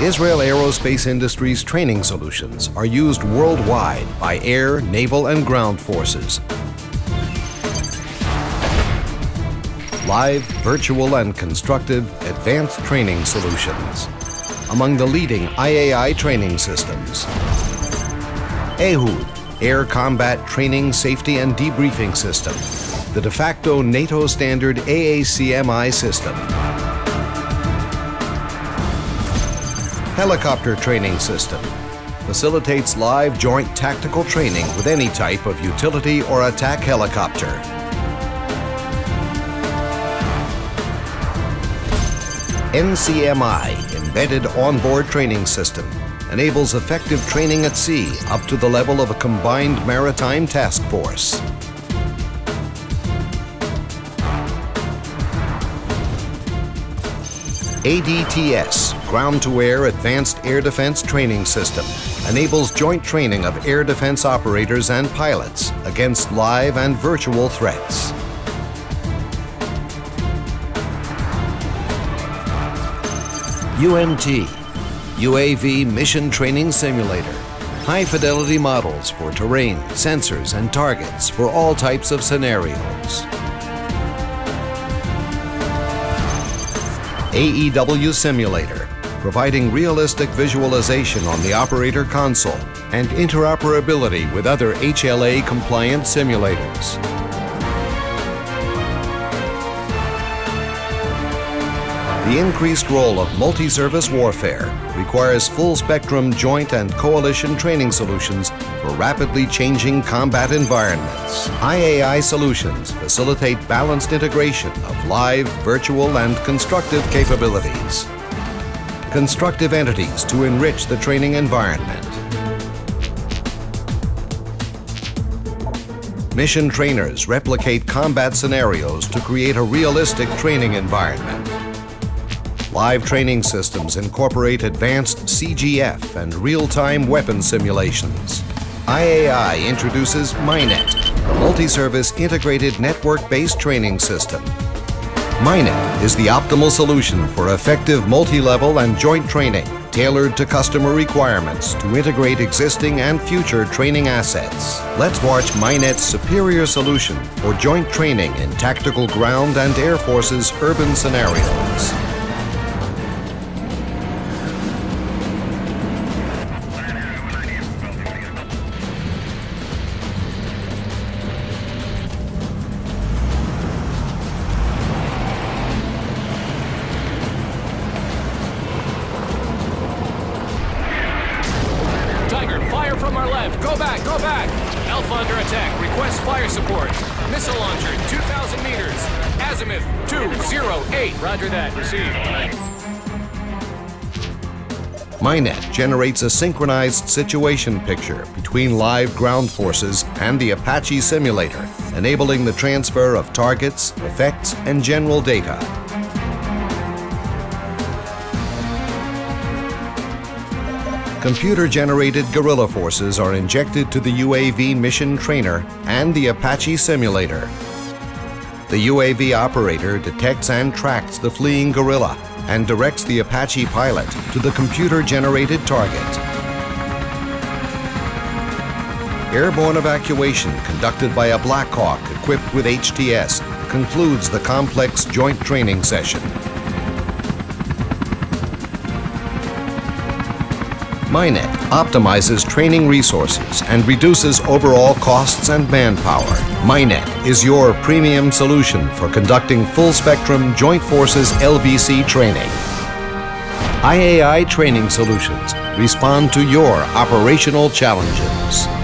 Israel Aerospace Industries training solutions are used worldwide by air, naval, and ground forces. Live, virtual, and constructive advanced training solutions. Among the leading IAI training systems. EHUD, Air Combat Training, Safety, and Debriefing System. The de facto NATO standard AACMI system. Helicopter Training System facilitates live joint tactical training with any type of utility or attack helicopter. NCMI Embedded Onboard Training System enables effective training at sea up to the level of a combined maritime task force. ADTS, Ground to Air Advanced Air Defense Training System, enables joint training of air defense operators and pilots against live and virtual threats. UMT, UAV Mission Training Simulator, high fidelity models for terrain, sensors, and targets for all types of scenarios. AEW Simulator, providing realistic visualization on the operator console and interoperability with other HLA compliant simulators. The increased role of multi-service warfare requires full-spectrum joint and coalition training solutions for rapidly changing combat environments. IAI solutions facilitate balanced integration of live, virtual, and constructive capabilities. Constructive entities to enrich the training environment. Mission trainers replicate combat scenarios to create a realistic training environment. Live training systems incorporate advanced CGF and real-time weapon simulations. IAI introduces MINET, a multi-service integrated network-based training system. MINET is the optimal solution for effective multi-level and joint training tailored to customer requirements to integrate existing and future training assets. Let's watch MINET's superior solution for joint training in tactical ground and air forces urban scenarios. Left. Go back, go back. Alpha under attack. Request fire support. Missile launcher, 2,000 meters. Azimuth, 208. Roger that. Receive. MINET generates a synchronized situation picture between live ground forces and the Apache simulator, enabling the transfer of targets, effects, and general data. Computer-generated guerrilla forces are injected to the UAV mission trainer and the Apache simulator. The UAV operator detects and tracks the fleeing guerrilla and directs the Apache pilot to the computer-generated target. Airborne evacuation conducted by a Black Hawk equipped with HTS concludes the complex joint training session. MINET optimizes training resources and reduces overall costs and manpower. MINET is your premium solution for conducting full-spectrum Joint Forces LVC training. IAI Training Solutions respond to your operational challenges.